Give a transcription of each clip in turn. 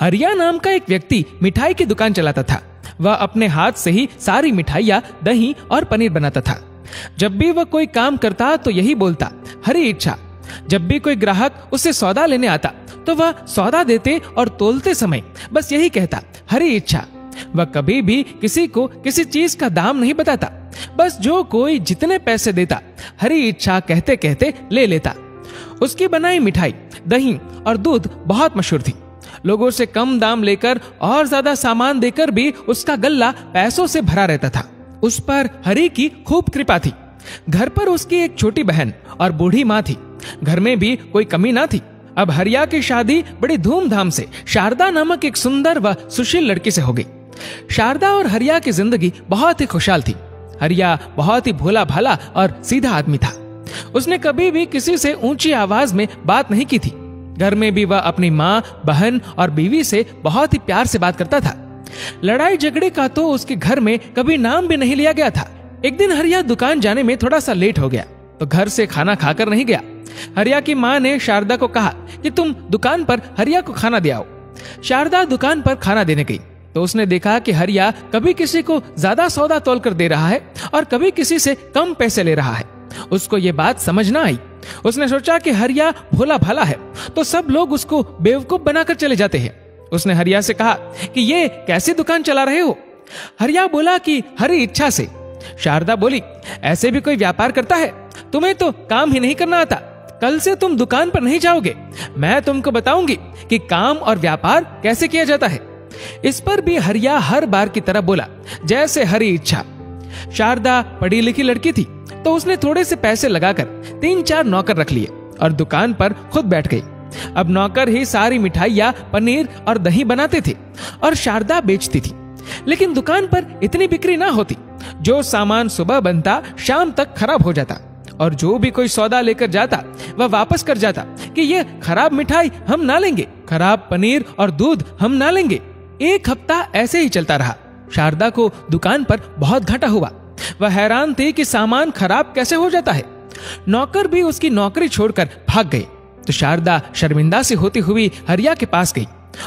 हरिया नाम का एक व्यक्ति मिठाई की दुकान चलाता था। वह अपने हाथ से ही सारी मिठाइयाँ, दही और पनीर बनाता था। जब भी वह कोई काम करता तो यही बोलता, हरी इच्छा। जब भी कोई ग्राहक उससे सौदा लेने आता तो वह सौदा देते और तोलते समय बस यही कहता, हरी इच्छा। वह कभी भी किसी को किसी चीज़ का दाम नहीं बताता। बस जो कोई जितने पैसे देता, हरी इच्छा कहते कहते ले लेता। उसकी बनाई मिठाई, दही और दूध बहुत मशहूर थी। लोगों से कम दाम लेकर और ज़्यादा सामान देकर भी उसका गल्ला पैसों से भरा रहता था। उस पर हरि की खूब कृपा थी। घर पर उसकी एक छोटी बहन और बूढ़ी माँ थी। घर में भी कोई कमी ना थी। अब हरिया की शादी बड़ी धूमधाम से शारदा नामक एक सुंदर व सुशील लड़की से हो गई। शारदा और हरिया की ज़िंदगी बहुत ही खुशहाल थी। हरिया बहुत ही भोला भाला और सीधा आदमी था। उसने कभी भी किसी से ऊँची आवाज़ में बात नहीं की थी। घर में भी वह अपनी माँ, बहन और बीवी से बहुत ही प्यार से बात करता था। लड़ाई झगड़े का तो उसके घर में कभी नाम भी नहीं लिया गया था। एक दिन हरिया दुकान जाने में थोड़ा सा लेट हो गया तो घर से खाना खाकर नहीं गया। हरिया की माँ ने शारदा को कहा कि तुम दुकान पर हरिया को खाना दे आओ। शारदा दुकान पर खाना देने गई तो उसने देखा कि हरिया कभी किसी को ज़्यादा सौदा तोल कर दे रहा है और कभी किसी से कम पैसे ले रहा है। उसको ये बात समझ ना आई। उसने सोचा कि हरिया भोला भाला है तो सब लोग उसको बेवकूफ़ बनाकर चले जाते हैं। उसने हरिया से कहा कि ये कैसी दुकान चला रहे हो? हरिया बोला कि हरी इच्छा से। शारदा बोली, ऐसे भी कोई व्यापार करता है? तुम्हें तो काम ही नहीं करना आता। कल से तुम दुकान पर नहीं जाओगे। मैं तुमको बताऊँगी कि काम और व्यापार कैसे किया जाता है। इस पर भी हरिया हर बार की तरह बोला, जैसे हरी इच्छा। शारदा पढ़ी लिखी लड़की थी। तो उसने थोड़े से पैसे लगाकर तीन चार नौकर रख लिए और दुकान पर खुद बैठ गई। अब नौकर ही सारी मिठाइयाँ पनीर और दही बनाते थे और शारदा बेचती थी। लेकिन दुकान पर इतनी बिक्री ना होती, जो सामान सुबह बनता, शाम तक खराब हो जाता और जो भी कोई सौदा लेकर जाता, वह वापस कर जाता कि ये खराब मिठाई हम ना लेंगे, खराब पनीर और दूध हम ना लेंगे। एक हफ़्ता ऐसे ही चलता रहा। शारदा को दुकान पर बहुत घाटा हुआ। वह हैरान थी कि सामान खराब कैसे हो जाता है। नौकर भी उसकी नौकरी छोड़कर भाग गए। तो शारदा शर्मिंदा से होती हुई हरिया के पास गई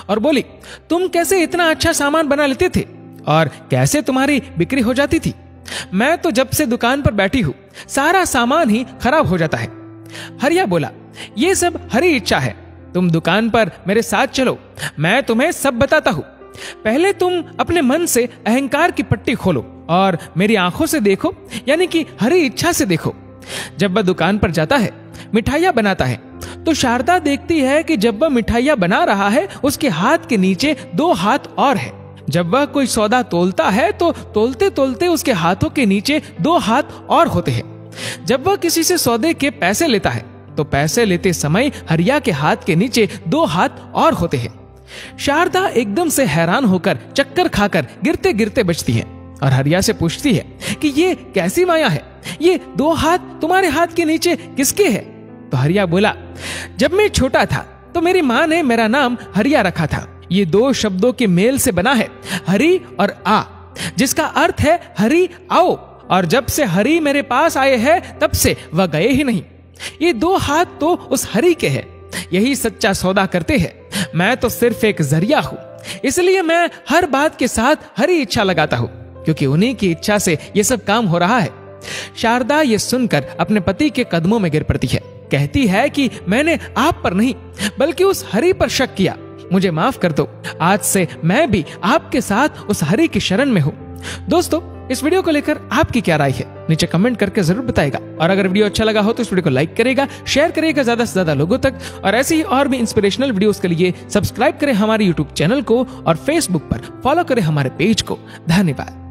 और बोली, तुम कैसे इतना अच्छा सामान बना लेते थे? और कैसे तुम्हारी बिक्री हो जाती थी? मैं तो जब से दुकान पर बैठी हूँ, सारा सामान ही खराब हो जाता है। हरिया बोला, ये सब हरी इच्छा है। तुम दुकान पर मेरे साथ चलो, मैं तुम्हें सब बताता हूँ। पहले तुम अपने मन से अहंकार की पट्टी खोलो और मेरी आँखों से देखो, यानी कि हरी इच्छा से देखो। जब वह दुकान पर जाता है, मिठाइयाँ बनाता है तो शारदा देखती है कि जब वह मिठाइयाँ बना रहा है, उसके हाथ के नीचे दो हाथ और है। जब वह कोई सौदा तोलता है तो तोलते तोलते उसके हाथों के नीचे दो हाथ और होते हैं। जब वह किसी से सौदे के पैसे लेता है तो पैसे लेते समय हरिया के हाथ के नीचे दो हाथ और होते हैं। शारदा एकदम से हैरान होकर चक्कर खाकर गिरते गिरते बचती है। और हरिया से पूछती है कि ये कैसी माया है? ये दो हाथ तुम्हारे हाथ के नीचे किसके है? तो हरिया बोला, जब मैं छोटा था तो मेरी माँ ने मेरा नाम हरिया रखा था। ये दो शब्दों के मेल से बना है, हरि और आ, जिसका अर्थ है हरि आओ, और जब से हरि मेरे पास आए हैं, तब से वह गए ही नहीं। ये दो हाथ तो उस हरि के हैं, यही सच्चा सौदा करते हैं। मैं तो सिर्फ़ एक ज़रिया हूँ, इसलिए मैं हर बात के साथ हरी इच्छा लगाता हूँ। क्योंकि उन्हीं की इच्छा से ये सब काम हो रहा है। शारदा ये सुनकर अपने पति के कदमों में गिर पड़ती है। कहती है कि मैंने आप पर नहीं, बल्कि उस हरि पर शक किया। मुझे माफ़ कर दो। आज से मैं भी आपके साथ उस हरि की शरण में हूँ। दोस्तों, इस वीडियो को लेकर आपकी क्या राय है? नीचे कमेंट करके ज़रूर बताएगा। और अगर वीडियो अच्छा लगा हो तो इस वीडियो को लाइक करेगा, शेयर करेगा ज़्यादा से ज़्यादा लोगों तक। और ऐसे ही और भी इंस्पिरेशनल वीडियोस के लिए सब्सक्राइब करें हमारे यूट्यूब चैनल को और फेसबुक पर। फॉलो करें हमारे पेज को। धन्यवाद।